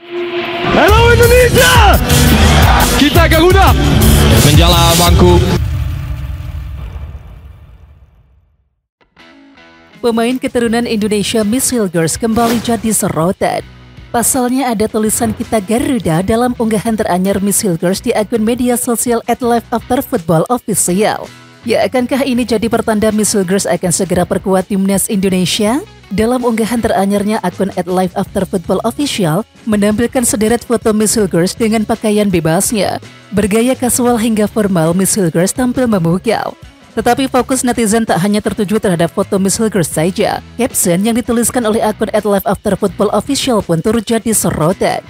Hello Indonesia! Kita Garuda menjala bangku. Pemain keturunan Indonesia Miss Hilgers kembali jadi sorotan. Pasalnya ada tulisan kita Garuda dalam unggahan teranyar Miss Hilgers di akun media sosial at Live After Football Official. Ya, akankah ini jadi pertanda Miss Hilgers akan segera perkuat timnas Indonesia? Dalam unggahan teranyarnya akun at Live After Football Official menampilkan sederet foto Miss Hilgers dengan pakaian bebasnya. Bergaya kasual hingga formal, Miss Hilgers tampil memukau. Tetapi fokus netizen tak hanya tertuju terhadap foto Miss Hilgers saja. Caption yang dituliskan oleh akun at Live After Football Official pun turut jadi sorotan.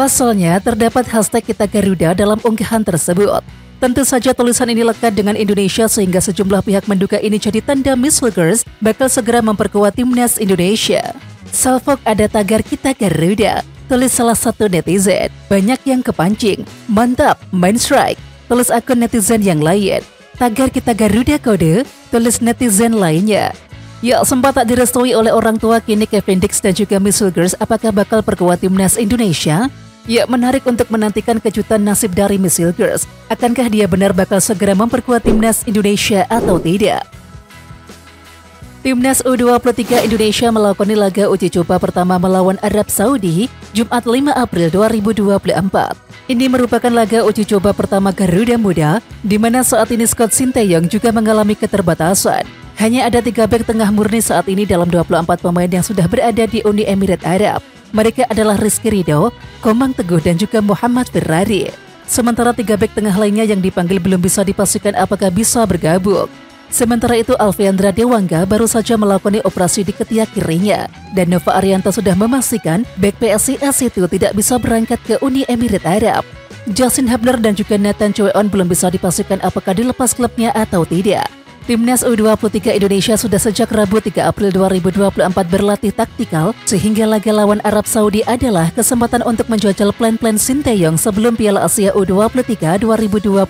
Pasalnya, terdapat hashtag kita Garuda dalam unggahan tersebut. Tentu saja tulisan ini lekat dengan Indonesia sehingga sejumlah pihak menduga ini jadi tanda Miss Hilgers bakal segera memperkuat timnas Indonesia. Salfok ada tagar kita Garuda, tulis salah satu netizen. Banyak yang kepancing, mantap, main strike, tulis akun netizen yang lain. Tagar kita Garuda kode, tulis netizen lainnya. Ya, sempat tak direstui oleh orang tua kini Kevin Dix dan juga Miss Hilgers apakah bakal perkuat timnas Indonesia? Ya, menarik untuk menantikan kejutan nasib dari Miss Hilgers. Akankah dia benar bakal segera memperkuat timnas Indonesia atau tidak? Timnas U23 Indonesia melakoni laga uji coba pertama melawan Arab Saudi Jumat 5 April 2024. Ini merupakan laga uji coba pertama Garuda Muda, di mana saat ini Scott Sinteyong juga mengalami keterbatasan. Hanya ada tiga bek tengah murni saat ini dalam 24 pemain yang sudah berada di Uni Emirat Arab. Mereka adalah Rizky Ridho, Komang Teguh, dan juga Muhammad Ferrari. Sementara tiga bek tengah lainnya yang dipanggil belum bisa dipastikan apakah bisa bergabung. Sementara itu Alfiandra Dewangga baru saja melakoni operasi di ketiak kirinya dan Nova Arianto sudah memastikan bek PSIS itu tidak bisa berangkat ke Uni Emirat Arab. Justin Habner dan juga Nathan Choeon belum bisa dipastikan apakah dilepas klubnya atau tidak. Timnas U23 Indonesia sudah sejak Rabu 3 April 2024 berlatih taktikal sehingga laga lawan Arab Saudi adalah kesempatan untuk menjajal plan-plan Sinteyong sebelum Piala Asia U23 2024.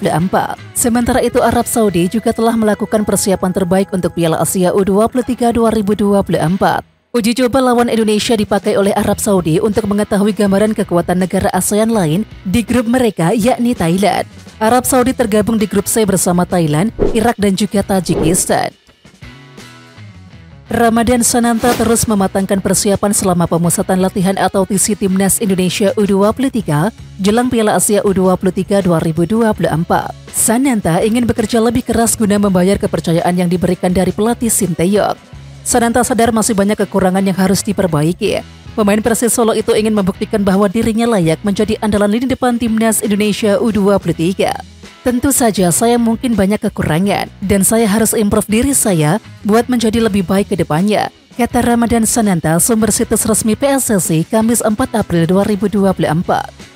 Sementara itu Arab Saudi juga telah melakukan persiapan terbaik untuk Piala Asia U23 2024. Uji coba lawan Indonesia dipakai oleh Arab Saudi untuk mengetahui gambaran kekuatan negara ASEAN lain di grup mereka yakni Thailand. Arab Saudi tergabung di grup C bersama Thailand, Irak dan juga Tajikistan. Ramadan Sananta terus mematangkan persiapan selama pemusatan latihan atau TC Timnas Indonesia U23 jelang Piala Asia U23 2024. Sananta ingin bekerja lebih keras guna membayar kepercayaan yang diberikan dari pelatih Sinteyong. Sananta sadar masih banyak kekurangan yang harus diperbaiki. Pemain Persis Solo itu ingin membuktikan bahwa dirinya layak menjadi andalan lini depan Timnas Indonesia U23. Tentu saja saya mungkin banyak kekurangan dan saya harus improve diri saya buat menjadi lebih baik ke depannya. Kata Ramadan Sananta, sumber situs resmi PSSI Kamis 4 April 2024.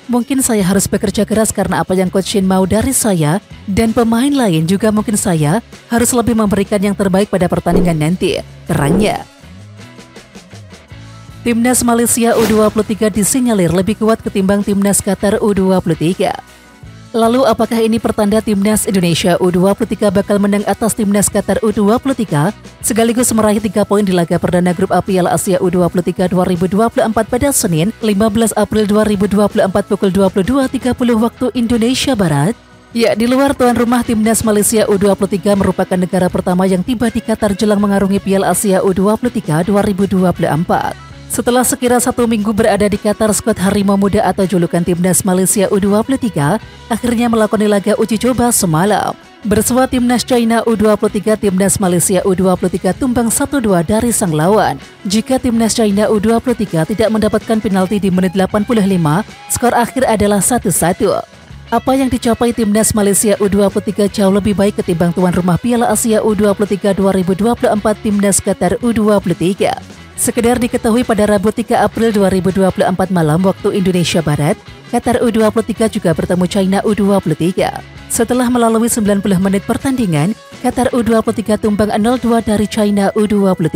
Mungkin saya harus bekerja keras karena apa yang Coach Shin mau dari saya dan pemain lain juga mungkin saya harus lebih memberikan yang terbaik pada pertandingan nanti. Terangnya. Timnas Malaysia U23 disinyalir lebih kuat ketimbang Timnas Qatar U23. Lalu apakah ini pertanda Timnas Indonesia U23 bakal menang atas Timnas Qatar U23 sekaligus meraih 3 poin di laga perdana grup A Piala Asia U23 2024 pada Senin 15 April 2024 pukul 22.30 waktu Indonesia Barat? Ya, di luar tuan rumah Timnas Malaysia U23 merupakan negara pertama yang tiba di Qatar jelang mengarungi Piala Asia U23 2024. Setelah sekira satu minggu berada di Qatar, skuad Harimau Muda atau julukan Timnas Malaysia U23 akhirnya melakoni laga uji coba semalam. Bersua Timnas China U23, Timnas Malaysia U23 tumbang 1-2 dari sang lawan. Jika Timnas China U23 tidak mendapatkan penalti di menit 85, skor akhir adalah 1-1. Apa yang dicapai Timnas Malaysia U23 jauh lebih baik ketimbang tuan rumah Piala Asia U23 2024 Timnas Qatar U23. Sekedar diketahui pada Rabu 3 April 2024 malam waktu Indonesia Barat, Qatar U23 juga bertemu China U23. Setelah melalui 90 menit pertandingan, Qatar U23 tumbang 0-2 dari China U23.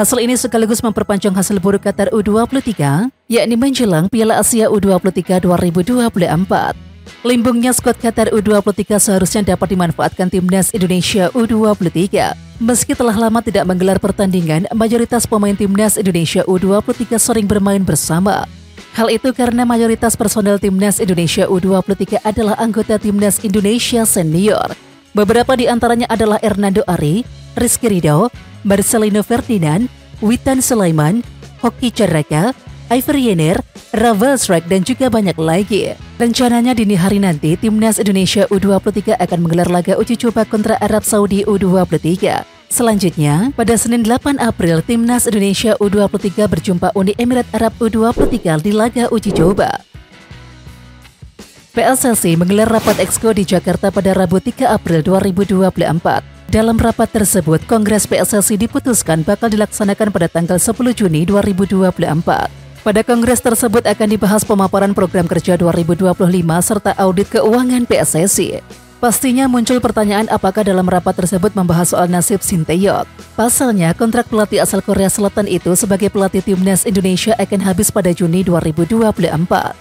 Hasil ini sekaligus memperpanjang hasil buruk Qatar U23, yakni menjelang Piala Asia U23 2024. Limbungnya skuad Qatar U23 seharusnya dapat dimanfaatkan timnas Indonesia U23. Meski telah lama tidak menggelar pertandingan, mayoritas pemain timnas Indonesia U23 sering bermain bersama. Hal itu karena mayoritas personel Timnas Indonesia U23 adalah anggota Timnas Indonesia senior. Beberapa di antaranya adalah Hernando Ari, Rizky Ridho, Marcelino Ferdinand, Witan Sulaiman, Hoki Caraka, Ivory Yener, Ravel Strike, dan juga banyak lagi. Rencananya dini hari nanti, Timnas Indonesia U23 akan menggelar laga uji coba kontra Arab Saudi U23. Selanjutnya, pada Senin 8 April, Timnas Indonesia U23 berjumpa Uni Emirat Arab U23 di laga uji coba. PSSI menggelar rapat exco di Jakarta pada Rabu 3 April 2024. Dalam rapat tersebut, Kongres PSSI diputuskan bakal dilaksanakan pada tanggal 10 Juni 2024. Pada kongres tersebut akan dibahas pemaparan program kerja 2025 serta audit keuangan PSSI. Pastinya muncul pertanyaan apakah dalam rapat tersebut membahas soal nasib Sinteyong. Pasalnya, kontrak pelatih asal Korea Selatan itu sebagai pelatih timnas Indonesia akan habis pada Juni 2024.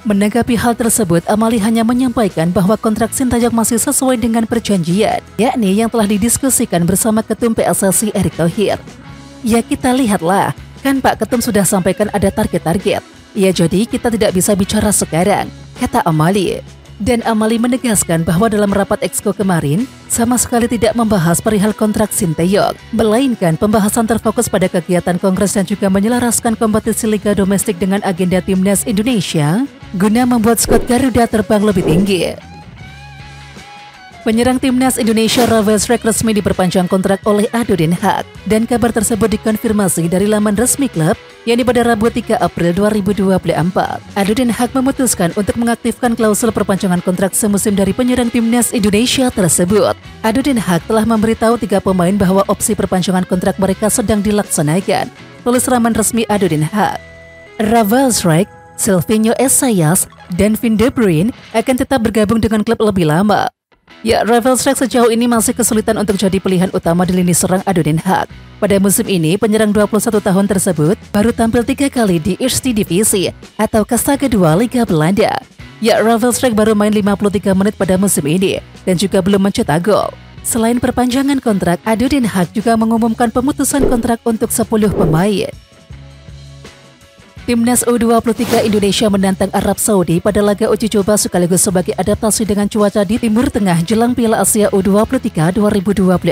Menanggapi hal tersebut, Amali hanya menyampaikan bahwa kontrak Sinteyong masih sesuai dengan perjanjian, yakni yang telah didiskusikan bersama Ketum PSSI Erick Thohir. Ya kita lihatlah, kan Pak Ketum sudah sampaikan ada target-target. Ya jadi kita tidak bisa bicara sekarang, kata Amali. Dan Amali menegaskan bahwa dalam rapat exco kemarin sama sekali tidak membahas perihal kontrak Sinteyong, melainkan pembahasan terfokus pada kegiatan kongres dan juga menyelaraskan kompetisi liga domestik dengan agenda timnas Indonesia guna membuat skuad Garuda terbang lebih tinggi. Penyerang timnas Indonesia Ravel Strike resmi diperpanjang kontrak oleh Adudin Haq dan kabar tersebut dikonfirmasi dari laman resmi klub yakni pada Rabu 3 April 2024. Adudin Haq memutuskan untuk mengaktifkan klausul perpanjangan kontrak semusim dari penyerang timnas Indonesia tersebut. Adudin Haq telah memberitahu tiga pemain bahwa opsi perpanjangan kontrak mereka sedang dilaksanakan. Tulis laman resmi Adudin Haq. Ravel Strike, Silvino Esayas, dan Vin De Bruyne akan tetap bergabung dengan klub lebih lama. Ya, Ravel Strike sejauh ini masih kesulitan untuk jadi pilihan utama di lini serang Adodin Haq. Pada musim ini, penyerang 21 tahun tersebut baru tampil tiga kali di Eerste Divisi atau kasta kedua Liga Belanda. Ya, Ravel Strike baru main 53 menit pada musim ini dan juga belum mencetak gol. Selain perpanjangan kontrak, Adodin Haq juga mengumumkan pemutusan kontrak untuk 10 pemain. Timnas U23 Indonesia menantang Arab Saudi pada laga uji coba sekaligus sebagai adaptasi dengan cuaca di Timur Tengah jelang Piala Asia U23 2024.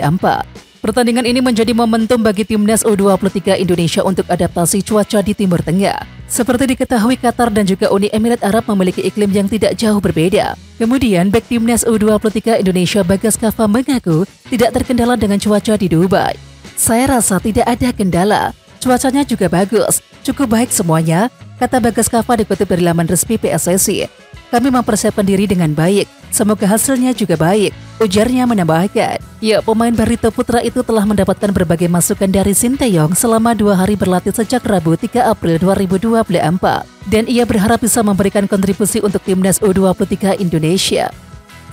Pertandingan ini menjadi momentum bagi Timnas U23 Indonesia untuk adaptasi cuaca di Timur Tengah. Seperti diketahui Qatar dan juga Uni Emirat Arab memiliki iklim yang tidak jauh berbeda. Kemudian, back Timnas U23 Indonesia Bagas Kava mengaku tidak terkendala dengan cuaca di Dubai. Saya rasa tidak ada kendala, Cuacanya juga bagus, cukup baik semuanya, kata Bagas Kava dikutip dari laman resmi PSSI. Kami mempersiapkan diri dengan baik, semoga hasilnya juga baik, ujarnya menambahkan. Ya, pemain Barito Putra itu telah mendapatkan berbagai masukan dari Sinteyong selama dua hari berlatih sejak Rabu 3 April 2024. Dan ia berharap bisa memberikan kontribusi untuk timnas U23 Indonesia.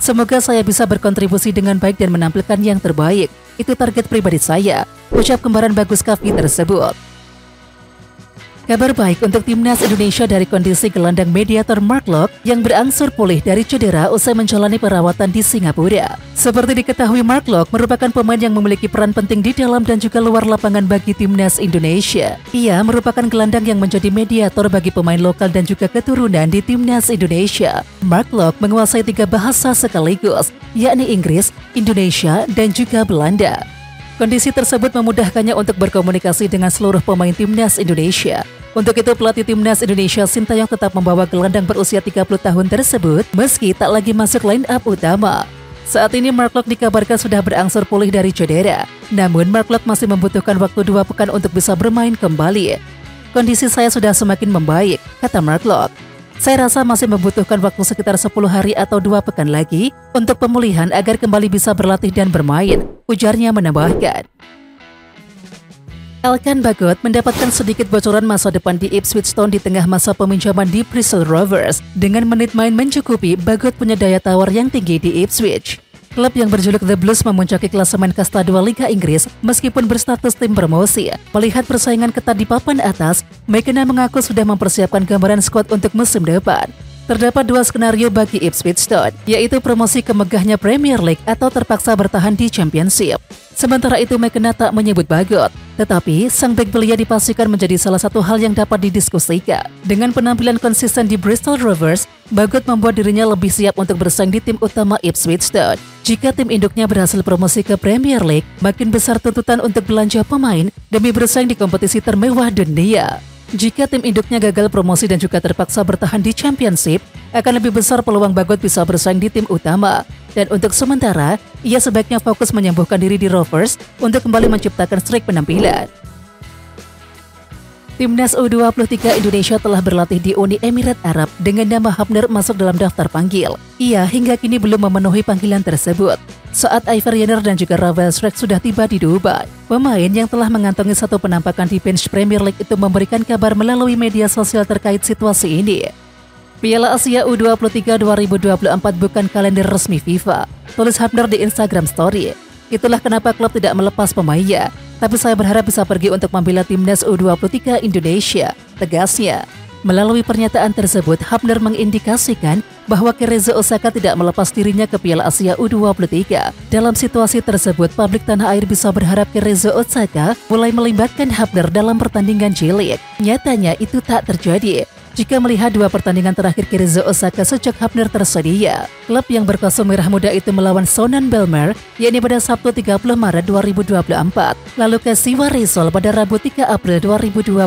Semoga saya bisa berkontribusi dengan baik dan menampilkan yang terbaik. Itu target pribadi saya, ucap kembaran Bagus Kavi tersebut. Kabar baik untuk timnas Indonesia dari kondisi gelandang mediator Mark Locke yang berangsur pulih dari cedera usai menjalani perawatan di Singapura. Seperti diketahui Mark Locke merupakan pemain yang memiliki peran penting di dalam dan juga luar lapangan bagi timnas Indonesia. Ia merupakan gelandang yang menjadi mediator bagi pemain lokal dan juga keturunan di timnas Indonesia. Mark Locke menguasai tiga bahasa sekaligus, yakni Inggris, Indonesia, dan juga Belanda. Kondisi tersebut memudahkannya untuk berkomunikasi dengan seluruh pemain timnas Indonesia. Untuk itu pelatih timnas Indonesia Sintayong tetap membawa gelandang berusia 30 tahun tersebut meski tak lagi masuk line up utama. Saat ini Mark Locke dikabarkan sudah berangsur pulih dari cedera. Namun Mark Locke masih membutuhkan waktu dua pekan untuk bisa bermain kembali. Kondisi saya sudah semakin membaik, kata Mark Locke. Saya rasa masih membutuhkan waktu sekitar 10 hari atau dua pekan lagi untuk pemulihan agar kembali bisa berlatih dan bermain, ujarnya menambahkan. Elkan Bagot mendapatkan sedikit bocoran masa depan di Ipswich Town di tengah masa peminjaman di Bristol Rovers. Dengan menit main mencukupi, Bagot punya daya tawar yang tinggi di Ipswich. Klub yang berjuluk The Blues memuncaki klasemen kasta 2 Liga Inggris meskipun berstatus tim promosi. Melihat persaingan ketat di papan atas, McKenna mengaku sudah mempersiapkan gambaran skuad untuk musim depan. Terdapat dua skenario bagi Ipswich Town, yaitu promosi ke megahnya Premier League atau terpaksa bertahan di Championship. Sementara itu McKenna tak menyebut Bagot, tetapi sang bek belia dipastikan menjadi salah satu hal yang dapat didiskusikan. Dengan penampilan konsisten di Bristol Rovers, Bagot membuat dirinya lebih siap untuk bersaing di tim utama Ipswich Town. Jika tim induknya berhasil promosi ke Premier League, makin besar tuntutan untuk belanja pemain demi bersaing di kompetisi termewah dunia. Jika tim induknya gagal promosi dan juga terpaksa bertahan di Championship, akan lebih besar peluang Bagot bisa bersaing di tim utama. Dan untuk sementara, ia sebaiknya fokus menyembuhkan diri di Rovers untuk kembali menciptakan streak penampilan. Timnas U23 Indonesia telah berlatih di Uni Emirat Arab dengan nama Hapner masuk dalam daftar panggil. Ia hingga kini belum memenuhi panggilan tersebut. Saat Iver Jenner dan juga Ravel Shrek sudah tiba di Dubai, pemain yang telah mengantongi satu penampakan di bench Premier League itu memberikan kabar melalui media sosial terkait situasi ini. Piala Asia U23 2024 bukan kalender resmi FIFA, tulis Hapner di Instagram Story. Itulah kenapa klub tidak melepas pemainnya, tapi saya berharap bisa pergi untuk membela timnas U23 Indonesia, tegasnya. Melalui pernyataan tersebut, Hapner mengindikasikan bahwa Kerezo Osaka tidak melepas dirinya ke Piala Asia U23. Dalam situasi tersebut, publik tanah air bisa berharap Kerezo Osaka mulai melibatkan Hapner dalam pertandingan J-League. Nyatanya itu tak terjadi. Jika melihat dua pertandingan terakhir Kirizo Osaka sejak Hapner tersedia, klub yang berkostum merah muda itu melawan Sonan Belmer, yakni pada Sabtu 30 Maret 2024, lalu ke Siwa Reysol pada Rabu 3 April 2024.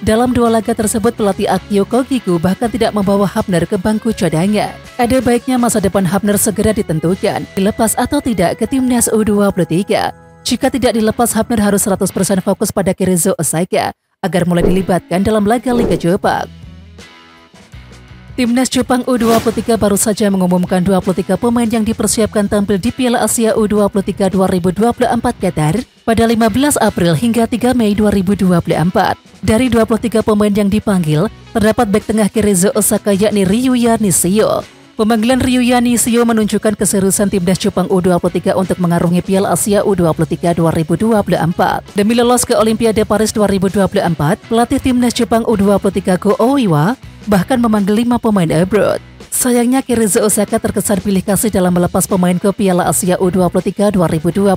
Dalam dua laga tersebut, pelatih Akio Kogiku bahkan tidak membawa Hapner ke bangku cadangan. Ada baiknya masa depan Hapner segera ditentukan, dilepas atau tidak ke timnas U23. Jika tidak dilepas, Hapner harus 100% fokus pada Kirizo Osaka agar mulai dilibatkan dalam laga Liga Jepang. Timnas Jepang U23 baru saja mengumumkan 23 pemain yang dipersiapkan tampil di Piala Asia U23 2024 Qatar pada 15 April hingga 3 Mei 2024. Dari 23 pemain yang dipanggil, terdapat bek tengah Kirizo Osaka yakni Ryuya Nishio, Pemanggilan Ryuya Nishio menunjukkan keseriusan timnas Jepang U23 untuk mengarungi Piala Asia U23 2024. Demi lolos ke Olimpiade Paris 2024, pelatih timnas Jepang U23 Go Oiwa bahkan memanggil lima pemain abroad. Sayangnya Kirizo Osaka terkesan pilih kasih dalam melepas pemain ke Piala Asia U23 2024.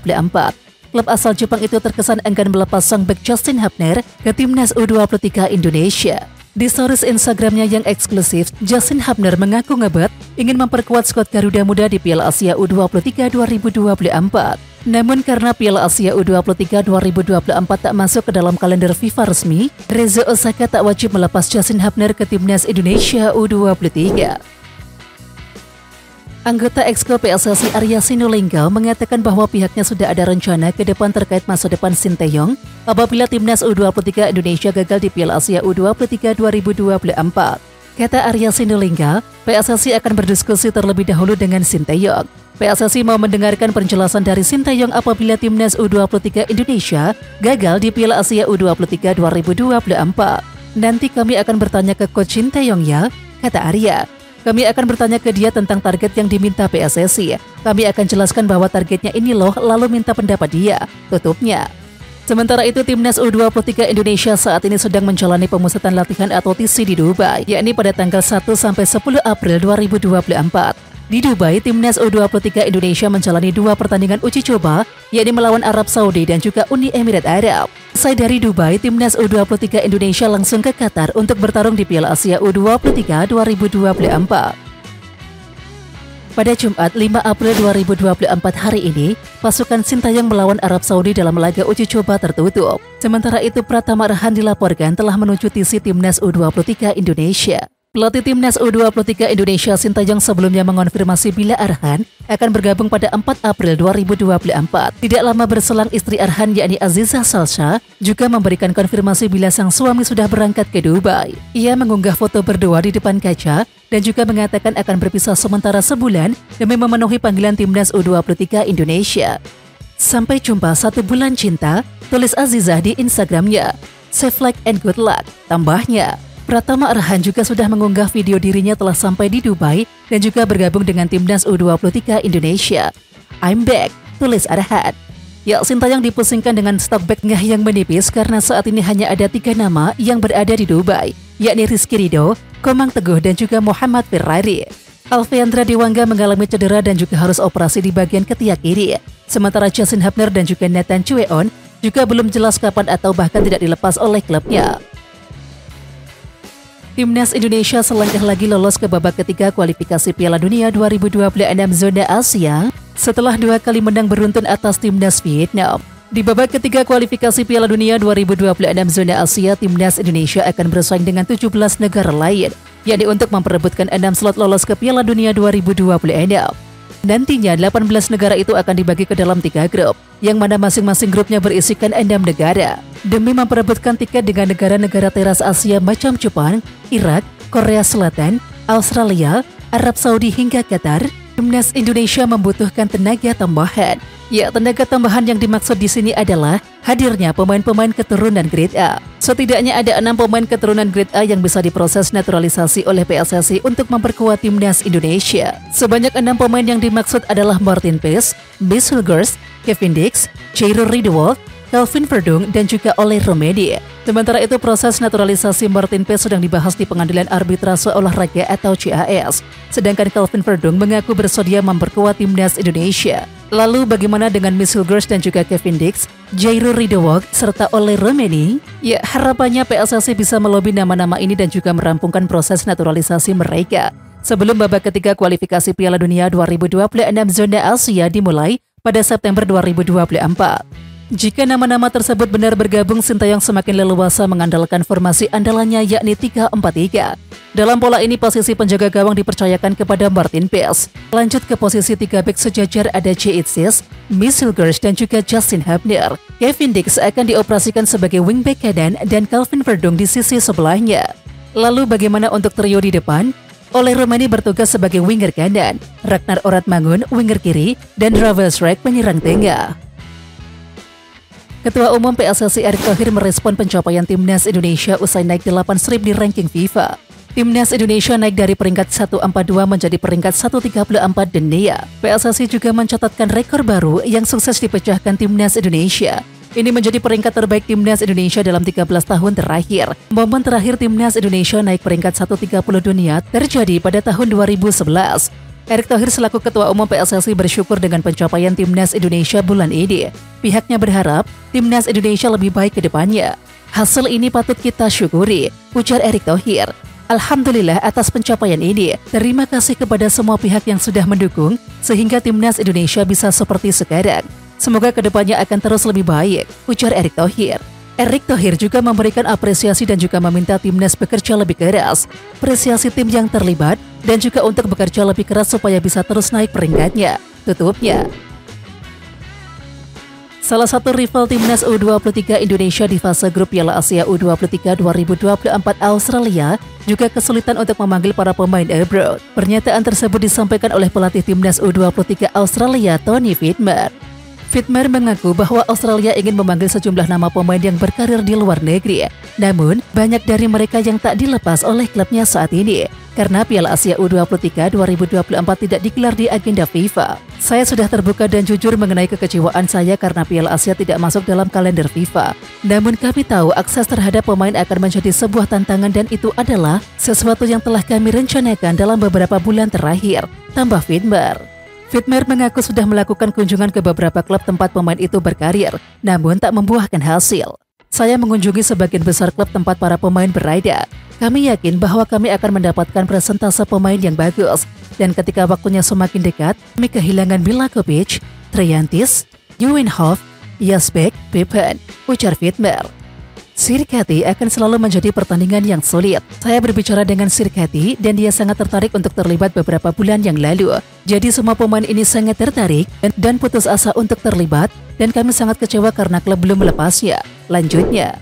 Klub asal Jepang itu terkesan enggan melepas sang bek Justin Hapner ke timnas U23 Indonesia. Di stories Instagramnya yang eksklusif, Justin Hapner mengaku ngebet ingin memperkuat skuad Garuda Muda di Piala Asia U23 2024. Namun karena Piala Asia U23 2024 tak masuk ke dalam kalender FIFA resmi, Reza Osaka tak wajib melepas Justin Hapner ke timnas Indonesia U23. Anggota Exco PSSI Arya Sinulinga mengatakan bahwa pihaknya sudah ada rencana ke depan terkait masa depan Sinteyong apabila timnas U23 Indonesia gagal di Piala Asia U23 2024. Kata Arya Sinulinga, PSSI akan berdiskusi terlebih dahulu dengan Sinteyong. PSSI mau mendengarkan penjelasan dari Sinteyong apabila timnas U23 Indonesia gagal di Piala Asia U23 2024. Nanti kami akan bertanya ke Coach Sinteyong ya, kata Arya. Kami akan bertanya ke dia tentang target yang diminta PSSI. Kami akan jelaskan bahwa targetnya ini loh, lalu minta pendapat dia. Tutupnya. Sementara itu, Timnas U23 Indonesia saat ini sedang menjalani pemusatan latihan atau TC di Dubai, yakni pada tanggal 1 sampai 10 April 2024. Di Dubai, timnas U23 Indonesia menjalani dua pertandingan uji coba, yakni melawan Arab Saudi dan juga Uni Emirat Arab. Saya dari Dubai, timnas U23 Indonesia langsung ke Qatar untuk bertarung di Piala Asia U23 2024. Pada Jumat 5 April 2024 hari ini, pasukan Sintayong melawan Arab Saudi dalam laga uji coba tertutup. Sementara itu Pratama Arhan dilaporkan telah menuju TC Timnas U23 Indonesia. Pelatih timnas U23 Indonesia Sintayong sebelumnya mengonfirmasi bila Arhan akan bergabung pada 4 April 2024. Tidak lama berselang istri Arhan yakni Aziza Salsa juga memberikan konfirmasi bila sang suami sudah berangkat ke Dubai. Ia mengunggah foto berdua di depan kaca dan juga mengatakan akan berpisah sementara sebulan demi memenuhi panggilan timnas U23 Indonesia. Sampai jumpa satu bulan cinta, tulis Aziza di Instagramnya. Safe like and good luck, tambahnya. Pratama Arhan juga sudah mengunggah video dirinya telah sampai di Dubai dan juga bergabung dengan timnas U23 Indonesia. I'm back, tulis Arhan. Ya, Sintayong dipusingkan dengan stok back ngah yang menipis karena saat ini hanya ada tiga nama yang berada di Dubai, yakni Rizky Rido, Komang Teguh, dan juga Muhammad Ferrari. Alfiandra Dewangga mengalami cedera dan juga harus operasi di bagian ketiak kiri. Sementara Justin Hubner dan juga Nathan Chueon juga belum jelas kapan atau bahkan tidak dilepas oleh klubnya. Timnas Indonesia selangkah lagi lolos ke babak ketiga kualifikasi Piala Dunia 2026 zona Asia setelah dua kali menang beruntun atas timnas Vietnam. Di babak ketiga kualifikasi Piala Dunia 2026 zona Asia, timnas Indonesia akan bersaing dengan 17 negara lain, yakni untuk memperebutkan 6 slot lolos ke Piala Dunia 2026. Nantinya 18 negara itu akan dibagi ke dalam tiga grup, yang mana masing-masing grupnya berisikan 6 negara. Demi memperebutkan tiket dengan negara-negara teras Asia macam Jepang, Irak, Korea Selatan, Australia, Arab Saudi hingga Qatar, timnas Indonesia membutuhkan tenaga tambahan Ya, tenaga tambahan yang dimaksud di sini adalah hadirnya pemain-pemain keturunan grade A. Setidaknya ada enam pemain keturunan grade A yang bisa diproses naturalisasi oleh PSSI untuk memperkuat timnas Indonesia. Sebanyak enam pemain yang dimaksud adalah Martin Paes, Miss Hulgers, Kevin Dix, Jairo Ridewald, Calvin Verdung, dan juga oleh Romedi. Sementara itu proses naturalisasi Martin P sedang dibahas di Pengadilan Arbitrase Olahraga atau CAS. Sedangkan Calvin Verdung mengaku bersedia memperkuat timnas Indonesia. Lalu bagaimana dengan Miss Hilgers dan juga Kevin Dix, Jairo Ridewog, serta oleh Romeni? Ya harapannya PSSI bisa melobi nama-nama ini dan juga merampungkan proses naturalisasi mereka. Sebelum babak ketiga kualifikasi Piala Dunia 2026 zona Asia dimulai pada September 2024. Jika nama-nama tersebut benar bergabung, Sintayong semakin leluasa mengandalkan formasi andalannya yakni 3-4-3. Dalam pola ini, posisi penjaga gawang dipercayakan kepada Martin Pes. Lanjut ke posisi tiga back sejajar ada C. Itzis, Miss Hilgers, dan juga Justin Hubner. Kevin Dix akan dioperasikan sebagai wingback kanan dan Calvin Verdung di sisi sebelahnya. Lalu bagaimana untuk trio di depan? Oleh Romani bertugas sebagai winger kanan, Ragnar Oratmangun winger kiri, dan Ravel Shrek penyerang tengah. Ketua Umum PSSI Erick Thohir merespon pencapaian timnas Indonesia usai naik 8 strip di ranking FIFA. Timnas Indonesia naik dari peringkat 142 menjadi peringkat 134 dunia. PSSI juga mencatatkan rekor baru yang sukses dipecahkan timnas Indonesia. Ini menjadi peringkat terbaik timnas Indonesia dalam 13 tahun terakhir. Momen terakhir timnas Indonesia naik peringkat 130 dunia terjadi pada tahun 2011. Erick Thohir selaku Ketua Umum PSSI bersyukur dengan pencapaian Timnas Indonesia bulan ini. Pihaknya berharap Timnas Indonesia lebih baik ke depannya. Hasil ini patut kita syukuri, ujar Erick Thohir. Alhamdulillah atas pencapaian ini. Terima kasih kepada semua pihak yang sudah mendukung sehingga Timnas Indonesia bisa seperti sekarang. Semoga ke depannya akan terus lebih baik, ujar Erick Thohir. Erick Thohir juga memberikan apresiasi dan juga meminta timnas bekerja lebih keras, apresiasi tim yang terlibat, dan juga untuk bekerja lebih keras supaya bisa terus naik peringkatnya. Tutupnya. Salah satu rival timnas U23 Indonesia di fase grup Piala Asia U23 2024 Australia juga kesulitan untuk memanggil para pemain abroad. Pernyataan tersebut disampaikan oleh pelatih timnas U23 Australia Tony Fitmer. Fitmer mengaku bahwa Australia ingin memanggil sejumlah nama pemain yang berkarir di luar negeri. Namun, banyak dari mereka yang tak dilepas oleh klubnya saat ini. Karena Piala Asia U23 2024 tidak digelar di agenda FIFA. Saya sudah terbuka dan jujur mengenai kekecewaan saya karena Piala Asia tidak masuk dalam kalender FIFA. Namun kami tahu akses terhadap pemain akan menjadi sebuah tantangan dan itu adalah sesuatu yang telah kami rencanakan dalam beberapa bulan terakhir. Tambah Fitmer. Fitmer mengaku sudah melakukan kunjungan ke beberapa klub tempat pemain itu berkarir, namun tak membuahkan hasil. Saya mengunjungi sebagian besar klub tempat para pemain berada. Kami yakin bahwa kami akan mendapatkan presentase pemain yang bagus. Dan ketika waktunya semakin dekat, kami kehilangan Kovic, Triantis, Juwenhoff, Jasbek, Pippen, ujar Fitmer. Sirkati akan selalu menjadi pertandingan yang sulit. Saya berbicara dengan Sirkati dan dia sangat tertarik untuk terlibat beberapa bulan yang lalu. Jadi semua pemain ini sangat tertarik dan, dan putus asa untuk terlibat dan kami sangat kecewa karena klub belum melepasnya. Lanjutnya,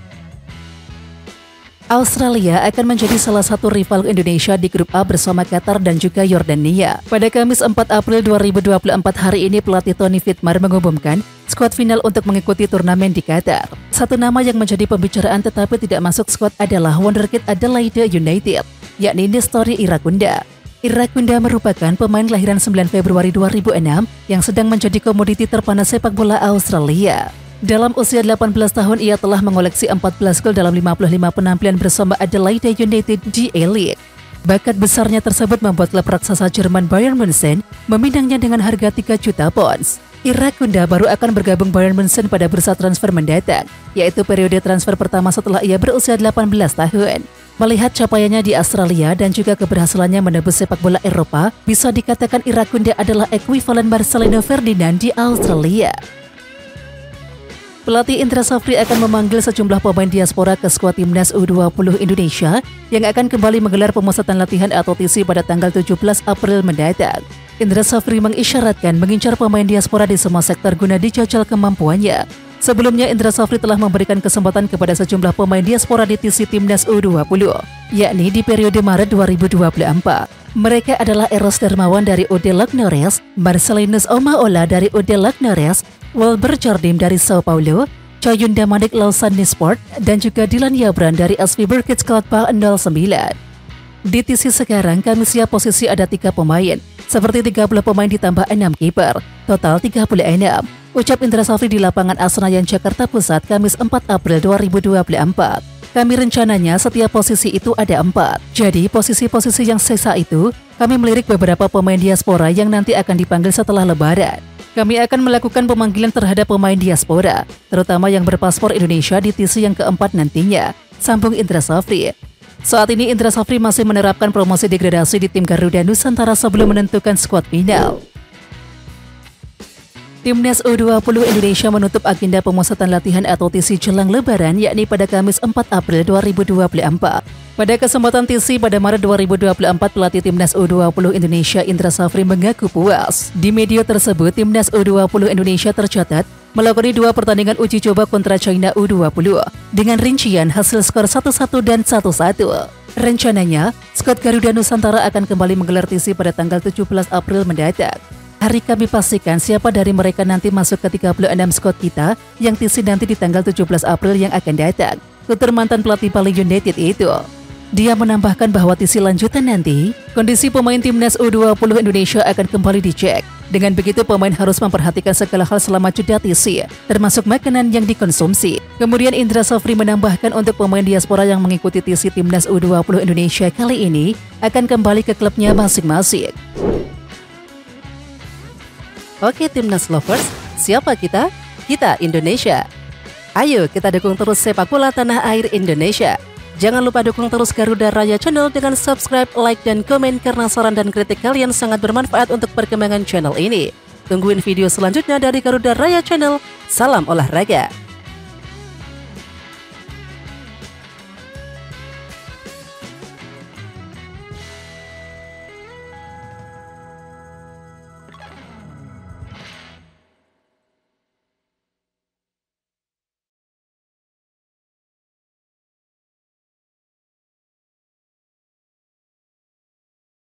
Australia akan menjadi salah satu rival Indonesia di grup A bersama Qatar dan juga Yordania. Pada Kamis 4 April 2024 hari ini pelatih Tony Fitmar mengumumkan skuad final untuk mengikuti turnamen di Qatar. Satu nama yang menjadi pembicaraan tetapi tidak masuk skuad adalah Wonderkid Adelaide United, yakni Nestori Irakunda. Irakunda merupakan pemain lahiran 9 Februari 2006 yang sedang menjadi komoditi terpanas sepak bola Australia. Dalam usia 18 tahun, ia telah mengoleksi 14 gol dalam 55 penampilan bersama Adelaide United di A-League. Bakat besarnya tersebut membuat klub raksasa Jerman Bayern Munchen meminangnya dengan harga 3 juta pounds. Irakunda baru akan bergabung Bayern Munchen pada bursa transfer mendatang, yaitu periode transfer pertama setelah ia berusia 18 tahun. Melihat capaiannya di Australia dan juga keberhasilannya menebus sepak bola Eropa, bisa dikatakan Irakunda adalah ekuivalen Marcelino Ferdinand di Australia. Pelatih Indra Safri akan memanggil sejumlah pemain diaspora ke skuad timnas U20 Indonesia yang akan kembali menggelar pemusatan latihan atau TC pada tanggal 17 April mendatang. Indra Safri mengisyaratkan mengincar pemain diaspora di semua sektor guna dicocol kemampuannya. Sebelumnya Indra Safri telah memberikan kesempatan kepada sejumlah pemain diaspora di TC Timnas U20, yakni di periode Maret 2024. Mereka adalah Eros Dermawan dari UD Lagnores, Marcelinus Omaola dari UD Lagnores, Wilber Jardim dari Sao Paulo, Coyunda Manik Lausanne Sport, dan juga Dylan Yabran dari SV Burkids Gladbach 09. Di TC sekarang kami siap posisi ada tiga pemain, seperti 30 pemain ditambah 6 kiper, total 36. Ucap Indra Safri di lapangan Asenayan Jakarta Pusat Kamis 4 April 2024. Kami rencananya setiap posisi itu ada empat. Jadi posisi-posisi yang sisa itu, kami melirik beberapa pemain diaspora yang nanti akan dipanggil setelah lebaran. Kami akan melakukan pemanggilan terhadap pemain diaspora, terutama yang berpaspor Indonesia di TC yang keempat nantinya, sambung Indra Safri. Saat ini Indra Safri masih menerapkan promosi degradasi di tim Garuda Nusantara sebelum menentukan skuad final. Timnas U20 Indonesia menutup agenda pemusatan latihan atau TC jelang lebaran yakni pada Kamis 4 April 2024. Pada kesempatan TC pada Maret 2024, pelatih Timnas U20 Indonesia Indra Safri mengaku puas. Di media tersebut, Timnas U20 Indonesia tercatat melakoni dua pertandingan uji coba kontra China U20 dengan rincian hasil skor 1-1 dan 1-1. Rencananya, skuad Garuda Nusantara akan kembali menggelar TC pada tanggal 17 April mendatang. Hari kami pastikan siapa dari mereka nanti masuk ke 36 skuad kita yang TC nanti di tanggal 17 April yang akan datang. Tutur mantan pelatih Bali United itu. Dia menambahkan bahwa TC lanjutan nanti, kondisi pemain timnas U20 Indonesia akan kembali dicek. Dengan begitu pemain harus memperhatikan segala hal selama jeda TC, termasuk makanan yang dikonsumsi. Kemudian Indra Safri menambahkan untuk pemain diaspora yang mengikuti TC Timnas U20 Indonesia kali ini akan kembali ke klubnya masing-masing. Oke Timnas Lovers, siapa kita? Kita Indonesia. Ayo kita dukung terus sepak bola tanah air Indonesia. Jangan lupa dukung terus Garuda Raya Channel dengan subscribe, like, dan komen karena saran dan kritik kalian sangat bermanfaat untuk perkembangan channel ini. Tungguin video selanjutnya dari Garuda Raya Channel. Salam olahraga.